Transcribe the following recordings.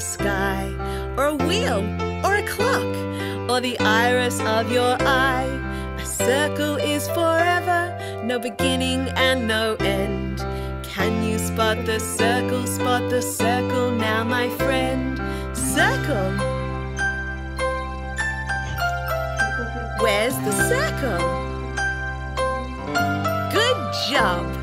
sky, or a wheel, or a clock, or the iris of your eye. A circle is forever, no beginning and no end. Can you spot the circle? Spot the circle now, my friend. Circle. Where's the circle? Good job.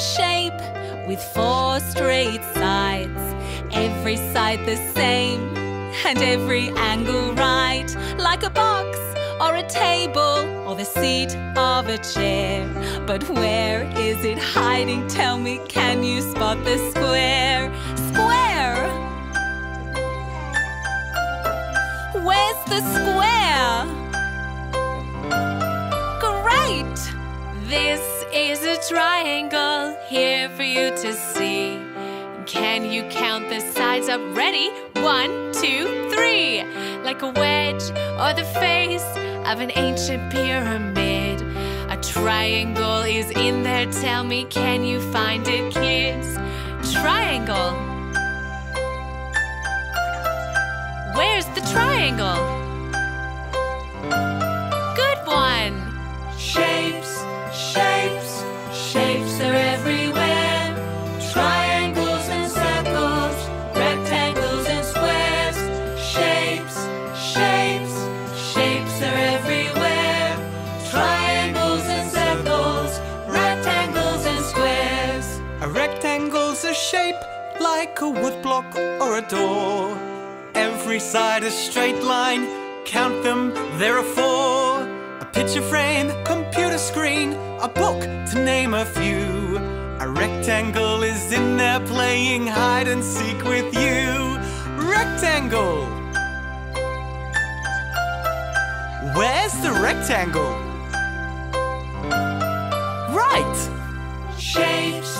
Shape with four straight sides. Every side the same and every angle right. Like a box or a table or the seat of a chair. But where is it hiding? Tell me, can you spot the square? Square! Where's the square? Great! This is a triangle here for you to see. Can you count the sides up? Ready? One, two, three. Like a wedge or the face of an ancient pyramid. A triangle is in there. Tell me, can you find it, kids? Triangle. Where's the triangle? Like a woodblock or a door. Every side a straight line, count them, there are four. A picture frame, computer screen, a book to name a few. A rectangle is in there playing hide and seek with you. Rectangle! Where's the rectangle? Right! Shapes,